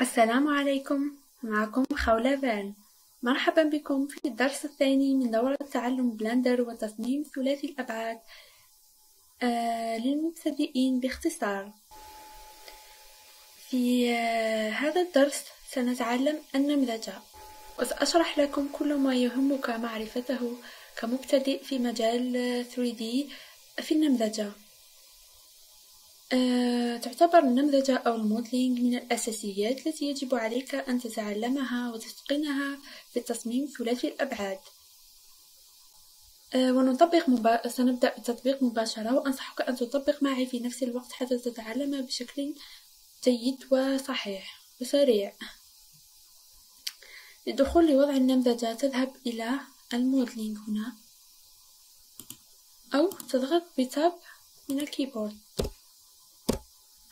السلام عليكم. معكم خولة فان. مرحبا بكم في الدرس الثاني من دورة تعلم بلندر وتصميم ثلاثي الأبعاد آه للمبتدئين باختصار. في آه هذا الدرس سنتعلم النمذجة وسأشرح لكم كل ما يهمك معرفته كمبتدئ في مجال 3D في النمذجة تعتبر النمذجة أو ال modeling من الأساسيات التي يجب عليك أن تتعلمها وتتقنها في التصميم ثلاثي الأبعاد. آه، ونطبق مبا... سنبدأ بالتطبيق مباشرة وأنصحك أن تطبق معي في نفس الوقت حتى تتعلم بشكل جيد وصحيح وسريع. للدخول لوضع النمذجة تذهب إلى ال modeling هنا أو تضغط ب tab من ال keyboard.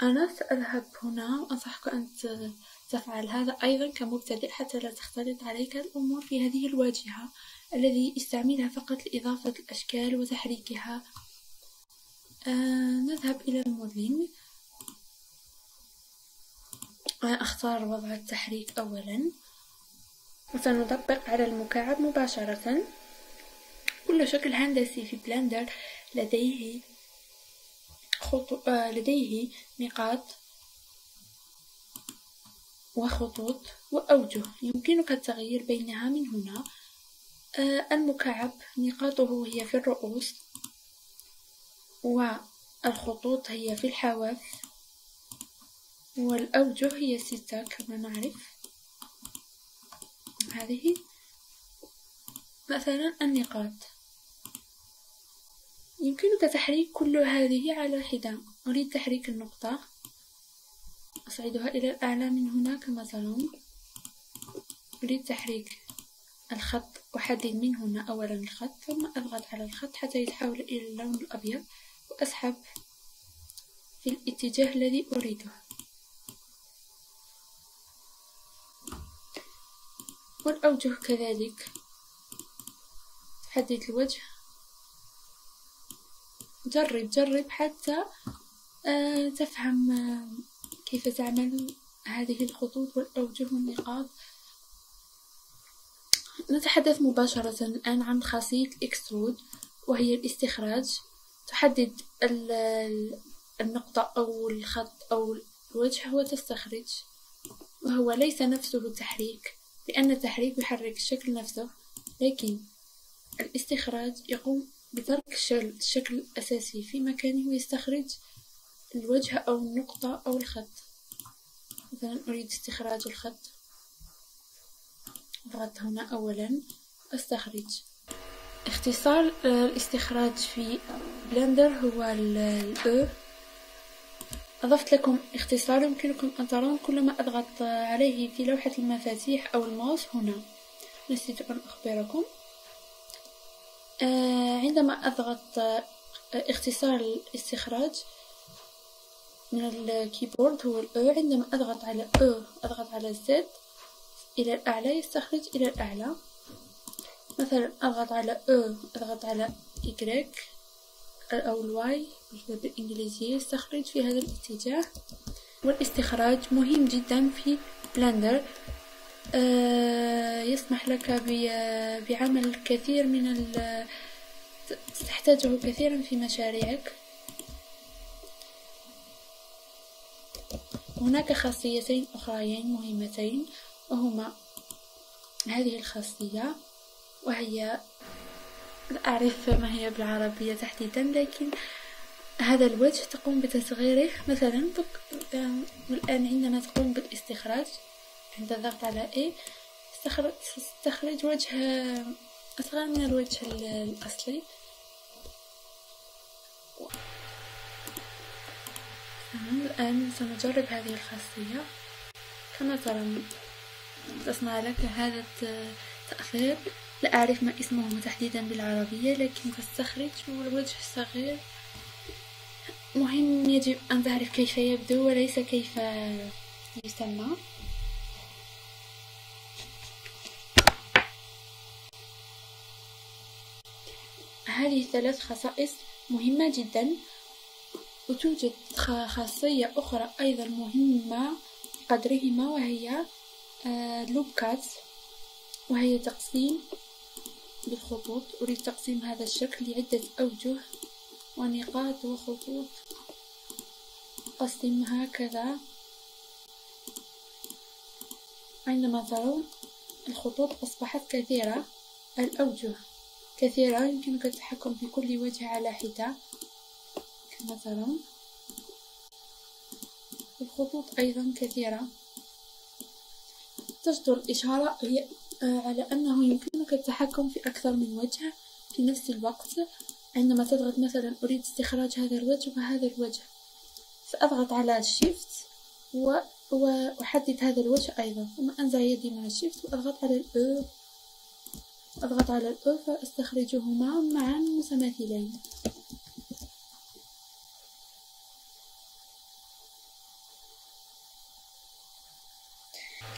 أنا سأذهب هنا وأنصحك أن تفعل هذا أيضا كمبتدئ حتى لا تختلط عليك الأمور في هذه الواجهة الذي استعملها فقط لإضافة الأشكال وتحريكها. آه نذهب إلى ال modeling أختار وضع التحريك أولا. وسنطبق على المكعب مباشرة. كل شكل هندسي في بلندر لديه خطو... آه لديه نقاط وخطوط وأوجه. يمكنك التغيير بينها من هنا. آه المكعب نقاطه هي في الرؤوس والخطوط هي في الحواف والأوجه هي ستة كما نعرف. هذه مثلا النقاط. يمكنك تحريك كل هذه على حدة. أريد تحريك النقطة. أصعدها إلى الأعلى من هنا كما ترون. أريد تحريك الخط أحدد من هنا أولا الخط ثم أضغط على الخط حتى يتحول إلى اللون الأبيض وأسحب في الاتجاه الذي أريده. والأوجه كذلك. تحدد الوجه. جرب جرب حتى آه، تفهم آه، كيف تعمل هذه الخطوط والأوجه والنقاط. نتحدث مباشرة الآن عن خاصية الإكسترود وهي الاستخراج. تحدد النقطة أو الخط أو الوجه وتستخرج وهو ليس نفسه التحريك لأن التحريك يحرك الشكل نفسه. لكن الاستخراج يقوم بترك الشكل الأساسي في مكانه ويستخرج الوجه أو النقطة أو الخط. مثلا أريد استخراج الخط. أضغط هنا أولا أستخرج. اختصار الاستخراج في Blender هو ال E أضفت لكم اختصار يمكنكم أن ترون كلما أضغط عليه في لوحة المفاتيح أو الماوس هنا. نسيت أن أخبركم. آه، عندما أضغط آه، اختصار الاستخراج من ال keyboard هو ال E عندما أضغط على E أضغط على Z إلى الأعلى يستخرج إلى الأعلى. مثلا أضغط على أو أضغط على إيكغيك أو الواي بالإنجليزية يستخرج في هذا الاتجاه. والاستخراج مهم جدا في Blender آه، يسمح لك بعمل الكثير من تحتاجه كثيرا في مشاريعك. هناك خاصيتين أخريين مهمتين وهما هذه الخاصية وهي لا أعرف ما هي بالعربية تحديدا لكن هذا الوجه تقوم بتصغيره. مثلا الآن عندما تقوم بالاستخراج. عند الضغط على A. تستخرج وجه أصغر من الوجه الأصلي. الآن سنجرب هذه الخاصية. كما ترون تصنع لك هذا التأثير لا أعرف ما اسمه تحديدا بالعربية لكن تستخرج الوجه الصغير. مهم يجب أن تعرف كيف يبدو وليس كيف يسمى. هذه ثلاث خصائص مهمة جدا وتوجد خاصية أخرى أيضا مهمة بقدرهما وهي لوبكات وهي تقسيم بالخطوط. أريد تقسيم هذا الشكل لعدة أوجه ونقاط وخطوط. قسم هكذا عندما ترون الخطوط أصبحت كثيرة الأوجه كثيرة يمكنك التحكم في كل وجه على حدة كما ترون الخطوط أيضا كثيرة. تصدر الإشارة على أنه يمكنك التحكم في أكثر من وجه في نفس الوقت. عندما تضغط مثلا أريد استخراج هذا الوجه وهذا الوجه. سأضغط على و... وأحدد هذا الوجه أيضا. ثم أنزع يدي مع الشيفت وأضغط على الأو أضغط على الأو فأستخرجهما معا متماثلين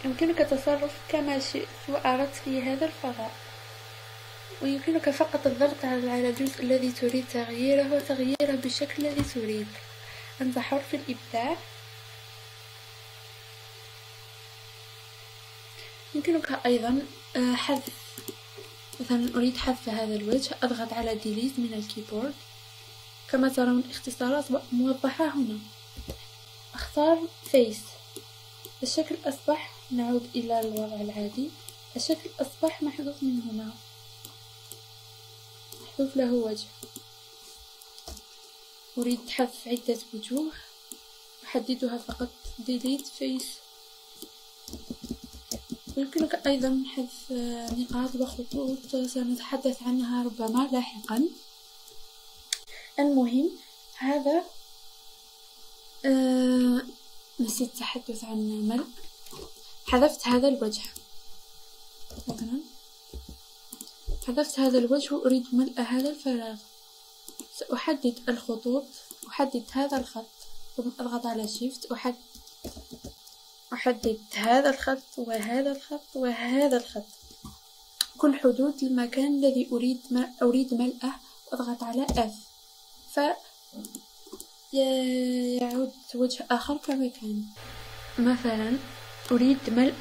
يمكنك التصرف كما شئت وأردت في هذا الفضاء. ويمكنك فقط الضغط على الجزء الذي تريد تغييره وتغييره بالشكل الذي تريد. أنت حر في الإبداع. يمكنك أيضا آه، حذف مثلا أريد حذف هذا الوجه أضغط على delete من ال keyboard. كما ترون الاختصارات موضحة هنا. أختار face الشكل أصبح نعود إلى الوضع العادي. الشكل أصبح محذوف من هنا. محذوف له وجه. أريد حذف عدة وجوه. أحددها فقط delete face يمكنك أيضا حذف نقاط وخطوط سنتحدث عنها ربما لاحقا. المهم هذا آه نسيت التحدث عن ملء. حذفت هذا الوجه. مثلا حذفت هذا الوجه وأريد ملء هذا الفراغ. سأحدد الخطوط أحدد هذا الخط. ثم أضغط على شيفت أحدد أحدد هذا الخط وهذا الخط وهذا الخط. كل حدود المكان الذي أريد ما أريد ملئه أضغط على F. ف يعود وجه آخر كما كان مثلا أريد ملء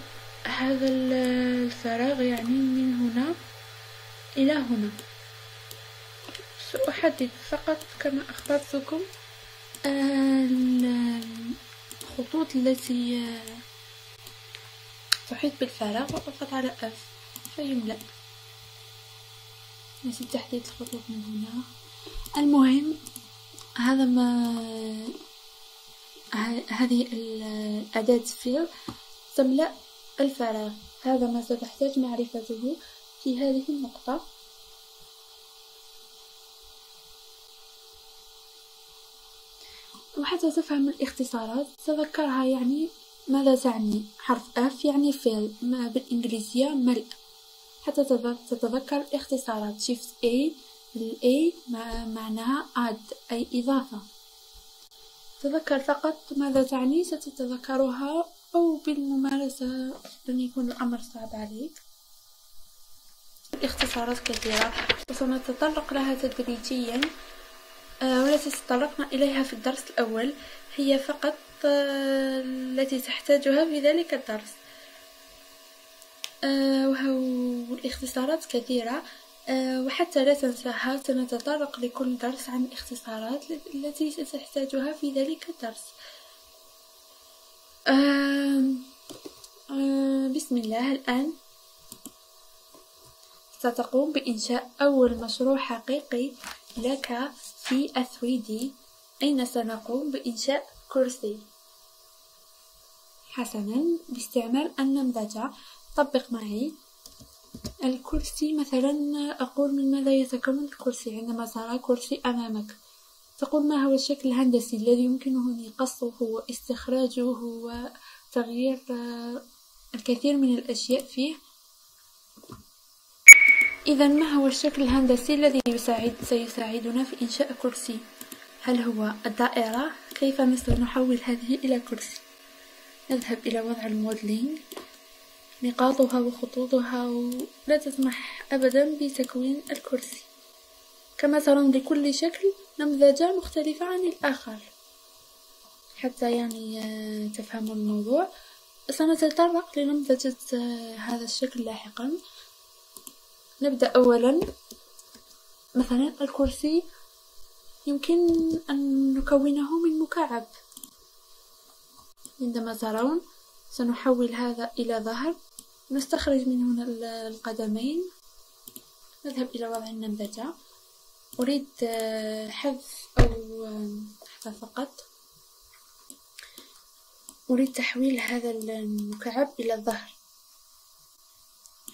هذا الفراغ يعني من هنا إلى هنا. سأحدد فقط كما أخبرتكم الخطوط التي تحيط بالفراغ وأضغط على F فيملأ. نسيت تحديد الخطوط من هنا. المهم هذا ما هذه الأداة فيل. تملأ الفراغ. هذا ما ستحتاج معرفته في هذه النقطة. وحتى تفهم الاختصارات تذكرها يعني ماذا تعني حرف F يعني فيل بالإنجليزية ملء. حتى تتذكر الاختصارات Shift A ال A معناها add أي إضافة. تذكر فقط ماذا تعني؟ ستتذكرها أو بالممارسة. لن يكون الأمر صعب عليك. اختصارات كثيرة. وسنتطرق لها تدريجيا. آه، والتي تطرقنا إليها في الدرس الأول. هي فقط آه، التي تحتاجها في ذلك الدرس. آه، والاختصارات كثيرة. وحتى لا تنساها سنتطرق لكل درس عن الاختصارات التي ستحتاجها في ذلك الدرس. بسم الله الآن. ستقوم بإنشاء أول مشروع حقيقي لك في 3D أين سنقوم بإنشاء؟ كرسي. حسنا باستعمال النمذجة. طبق معي. الكرسي مثلا أقول من ماذا يتكون الكرسي؟ عندما ترى كرسي أمامك. تقول ما هو الشكل الهندسي الذي يمكنه قصه واستخراجه وتغيير الكثير من الأشياء فيه؟ إذا ما هو الشكل الهندسي الذي يساعد سيساعدنا في إنشاء كرسي؟ هل هو الدائرة؟ كيف سنحول هذه إلى كرسي؟ نذهب إلى وضع الموديلينج نقاطها وخطوطها لا تسمح أبدا بتكوين الكرسي. كما ترون لكل شكل نمذجة مختلفة عن الآخر. حتى يعني تفهموا الموضوع سنتطرق لنمذجة هذا الشكل لاحقا. نبدأ أولا. مثلا الكرسي يمكن أن نكونه من مكعب. عندما ترون سنحول هذا إلى ظهر. نستخرج من هنا القدمين. نذهب إلى وضع النمذجة. أريد حذف أو لحظة فقط. أريد تحويل هذا المكعب إلى الظهر.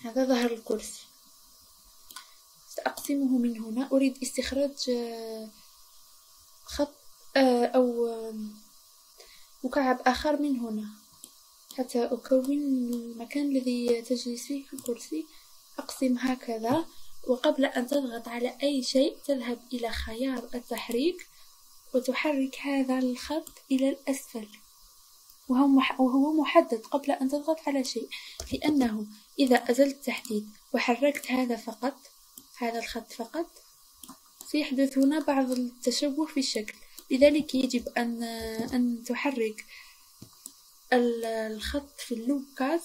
هذا ظهر الكرسي. سأقسمه من هنا. أريد استخراج خط أو مكعب آخر من هنا. حتى أكون المكان الذي تجلس فيه الكرسي أقسم هكذا. وقبل أن تضغط على أي شيء تذهب إلى خيار التحريك وتحرك هذا الخط إلى الأسفل. وهو محدد قبل أن تضغط على شيء لأنه إذا أزلت تحديد وحركت هذا فقط هذا الخط فقط سيحدث هنا بعض التشوه في الشكل. لذلك يجب أن أن تحرك الخط في اللوكات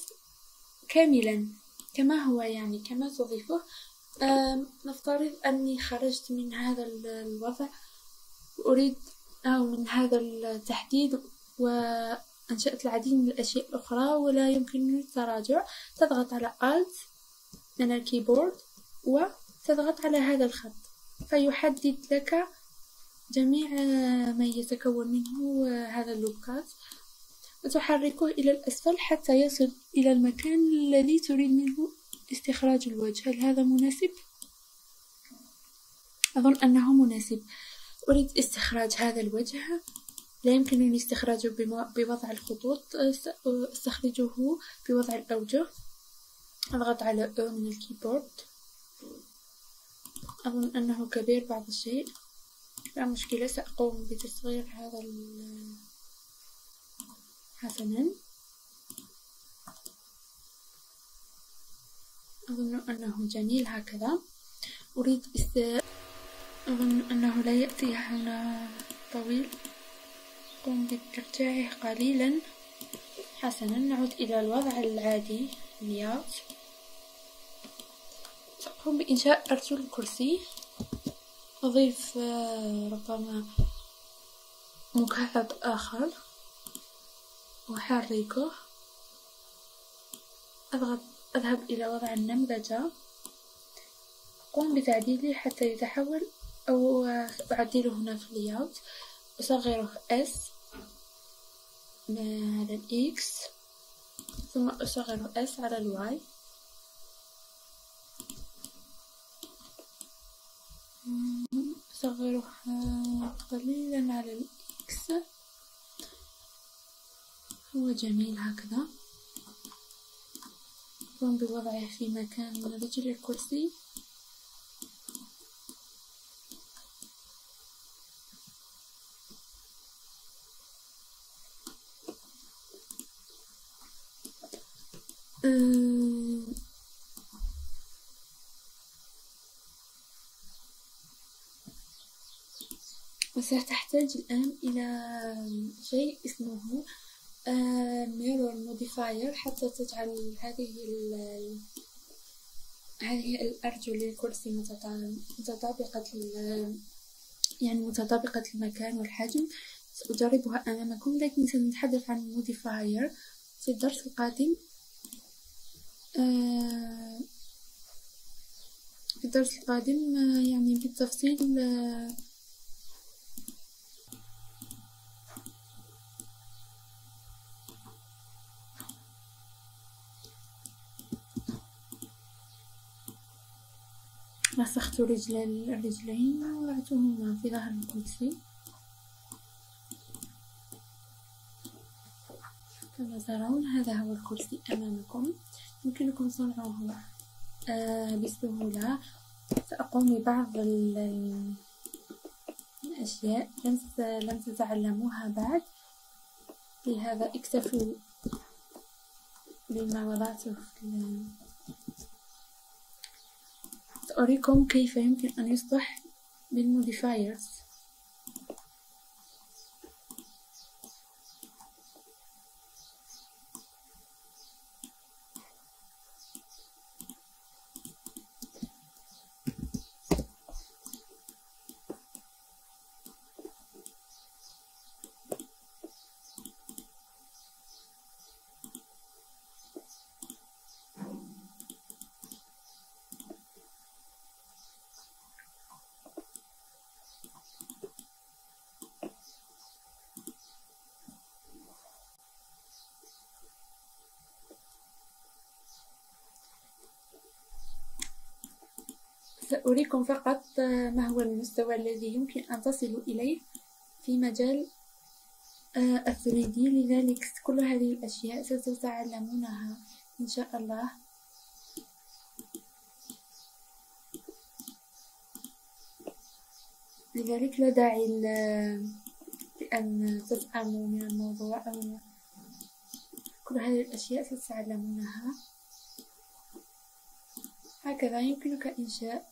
كاملا كما هو يعني كما تضيفه. نفترض أني خرجت من هذا الوضع وأريد أو من هذا التحديد وأنشأت العديد من الأشياء الأخرى ولا يمكنني التراجع. تضغط على Alt من الكيبورد وتضغط على هذا الخط. فيحدد لك جميع ما يتكون منه هذا ال loop cut. وتحركه إلى الأسفل حتى يصل إلى المكان الذي تريد منه استخراج الوجه. هل هذا مناسب؟ أظن أنه مناسب. أريد استخراج هذا الوجه. لا يمكنني استخراجه بوضع الخطوط. أستخرجه بوضع الأوجه. أضغط على أو من الكيبورد. أظن أنه كبير بعض الشيء. لا مشكلة سأقوم بتصغير هذا حسنا. أظن أنه جميل هكذا. أريد است... أظن أنه لا يأتي هنا طويل. قم بترجيعه قليلا. حسنا نعود إلى الوضع العادي. ليات سأقوم بإنشاء أرجل الكرسي. أضيف ربما مكعب آخر. أحركه أضغط أذهب إلى وضع النمذجة. أقوم بتعديله حتى يتحول أو أعدله هنا في ال layout أصغره S على ال X ثم أصغره S على ال Y أصغره قليلا على الإكس هو جميل هكذا. أقوم بوضعه في مكان رجل الكرسي. وستحتاج الآن إلى شيء اسمه mirror modifier حتى تجعل هذه هذه الأرجل للكرسي متطابقة يعني متطابقة المكان والحجم. سأجربها أمامكم لكن سنتحدث عن الموديفاير في الدرس القادم في الدرس القادم يعني بالتفصيل مسخت رجل الرجلين ووضعتهما في ظهر الكرسي. كما ترون هذا هو الكرسي أمامكم. يمكنكم صنعه آه بسهولة. سأقوم ببعض الأشياء. لم تتعلموها بعد. لهذا اكتفوا بما وضعته في سأريكم كيف يمكن أن يصبح بالموديفايرز؟ سأريكم فقط ما هو المستوى الذي يمكن أن تصلوا إليه في مجال الثريدي لذلك كل هذه الأشياء ستتعلمونها إن شاء الله. لذلك لا داعي لأن تفهموا من الموضوع أو كل هذه الأشياء ستتعلمونها. هكذا يمكنك إنشاء